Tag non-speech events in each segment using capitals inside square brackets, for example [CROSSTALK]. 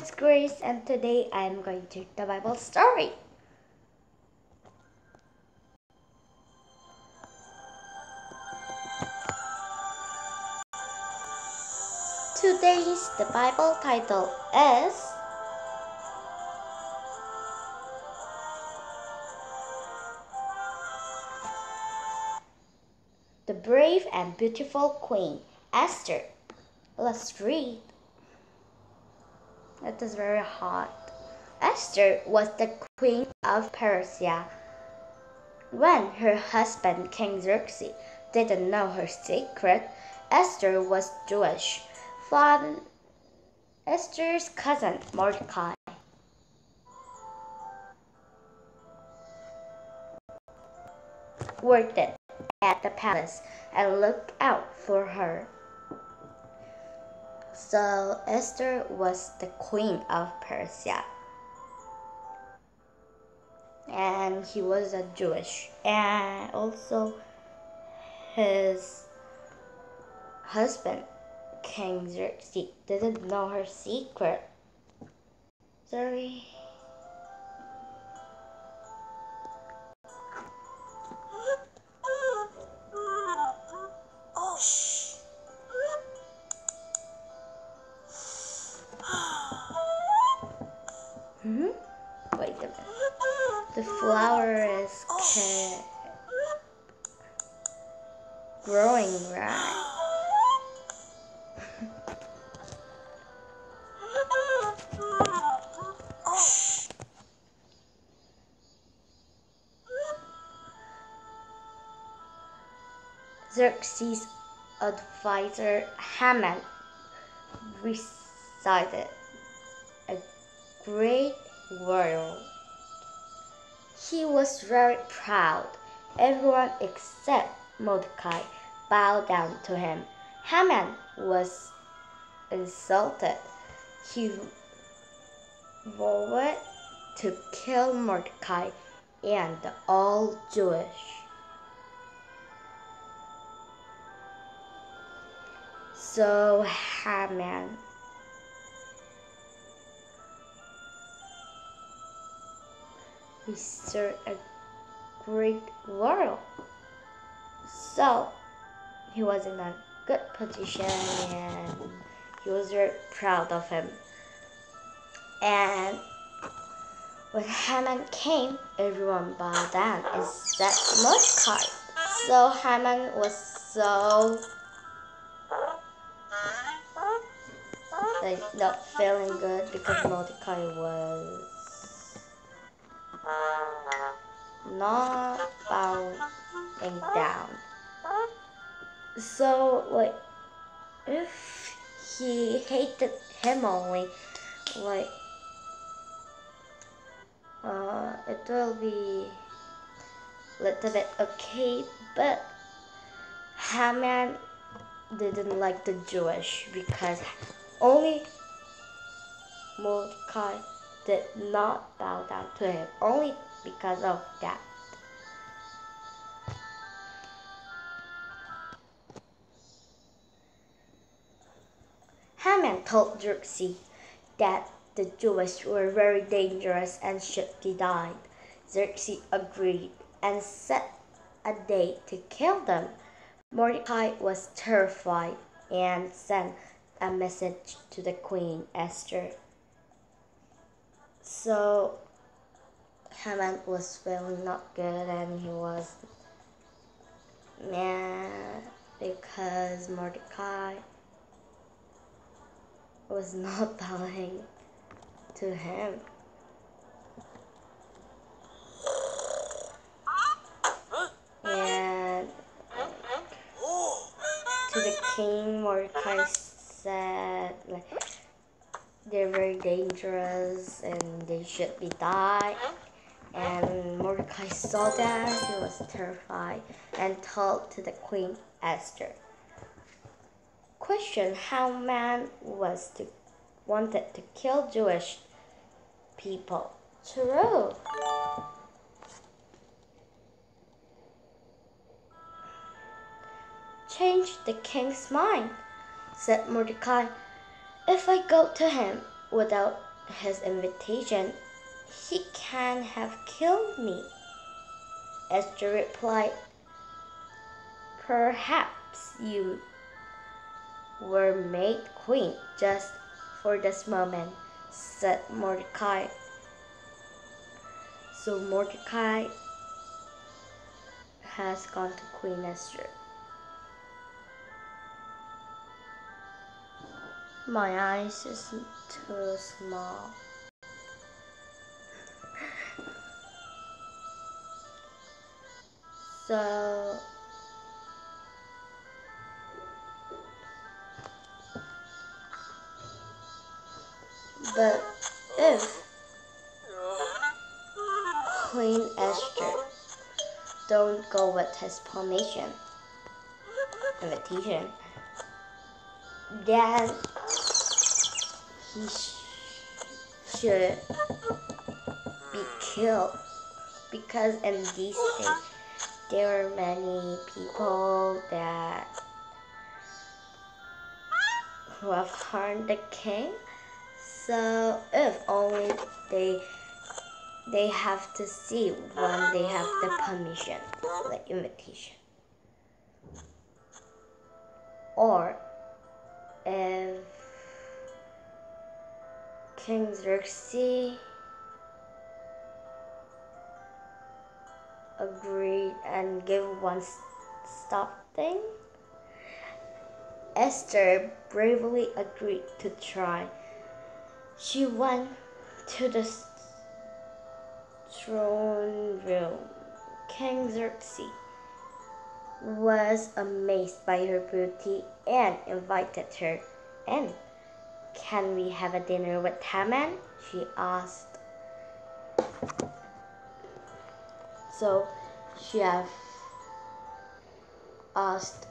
is Grace, and today I am going to read the Bible story. Today's the Bible title is The Brave and Beautiful Queen Esther. Let's read. It is very hot. Esther was the queen of Persia. When her husband, King Xerxes, didn't know her secret, Esther was Jewish. Father Esther's cousin, Mordecai. Worked at the palace and looked out for her. So Esther was the queen of Persia. And he was a Jewish. And also his husband, King Xerxes, didn't know her secret. Sorry. Growing right. Xerxes' advisor Haman recited a great world. He was very proud. Everyone except Mordecai bowed down to him. Haman was insulted. He vowed to kill Mordecai and all Jewish. So Haman serve a great world. So he was in a good position and he was very proud of him. And when Haman came, everyone bowed down except Mordecai. So Haman was so like not feeling good because Mordecai was not down. So, like, if he hated him only, like, uh, it will be little bit okay, but Haman didn't like the Jewish because only Mordecai did not bow down to him only because of that. Haman told Xerxes that the Jews were very dangerous and should be died. Xerxes agreed and set a date to kill them. Mordecai was terrified and sent a message to the queen Esther. So Haman was feeling not good and he was mad because Mordecai was not [LAUGHS] bowing to him. And to the king, Mordecai said, like, they're very dangerous and they should be died. And Mordecai saw that, he was terrified and told to the queen Esther. Question Haman was to wanted to kill Jewish people. True. Change the king's mind, said Mordecai. If I go to him without his invitation, he can have killed me. Esther replied, Perhaps you were made queen just for this moment, said Mordecai. So Mordecai has gone to Queen Esther. My eyes is too small. [LAUGHS] so but if Queen Esther don't go with his permission invitation then he sh should be killed because in these days there are many people that who have harmed the king so if only they they have to see when they have the permission like invitation or if King Xerxes agreed and give one stop thing. Esther bravely agreed to try. She went to the throne room. King Xerxes was amazed by her beauty and invited her in. Can we have a dinner with Haman? she asked. So she asked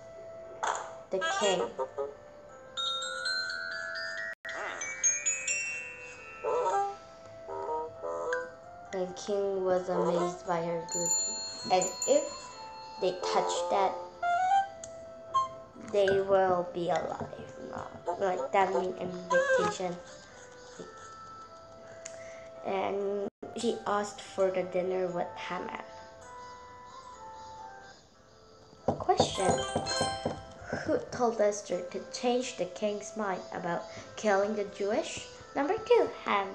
the king. The king was amazed by her beauty. And if they touch that, they will be alive. Like that mean invitation. And she asked for the dinner with Haman. Question Who told Esther to change the king's mind about killing the Jewish? Number two, Ham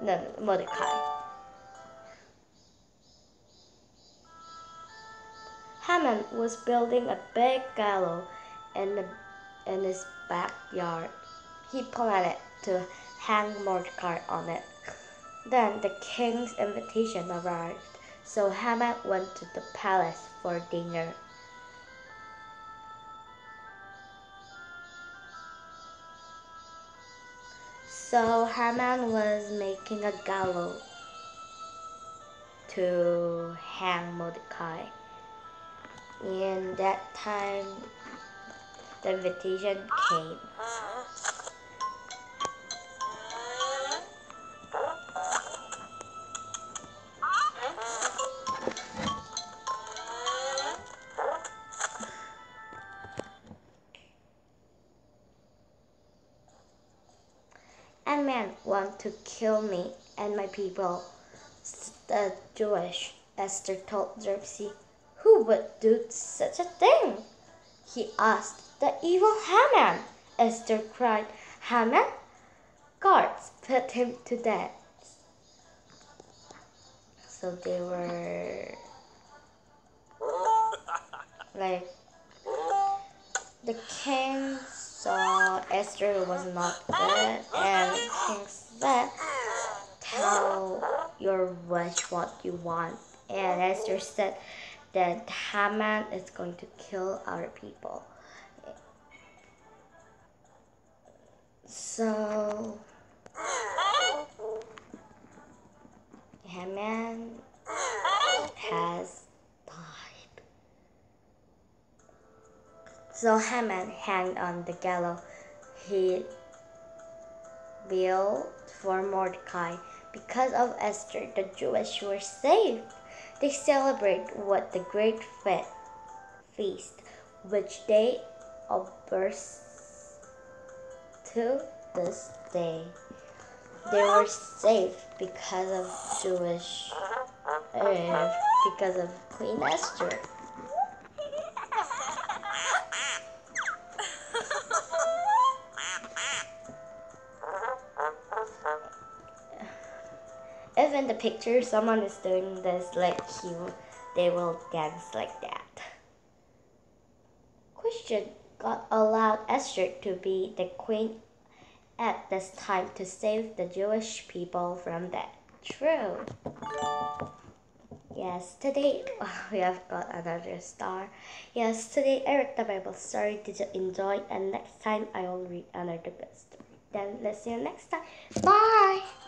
no, Mordecai. Was building a big gallows in, the, in his backyard. He planned to hang Mordecai on it. Then the king's invitation arrived, so Haman went to the palace for dinner. So Haman was making a gallows to hang Mordecai. And that time, the invitation came. And men want to kill me and my people, the Jewish, Esther told Xerxes. Who would do such a thing? He asked the evil Haman. Esther cried, Haman? Guards put him to death. So they were like the king saw Esther was not good and king said, Tell your wish what you want. And Esther said, that Haman is going to kill our people. So Haman has died. So Haman hanged on the gallows he built for Mordecai. Because of Esther, the Jewish were saved. They celebrate what the great feast, which they observe to this day. they were safe because of Jewish, uh, because of Queen Esther. In the picture someone is doing this, like he, they will dance like that. Question: God allowed Esther to be the queen at this time to save the Jewish people from that. True. Yes, today [LAUGHS] we have got another star. Yes, today I read the Bible story. Did you enjoy? And next time I will read another good story. Then let's see you next time. Bye.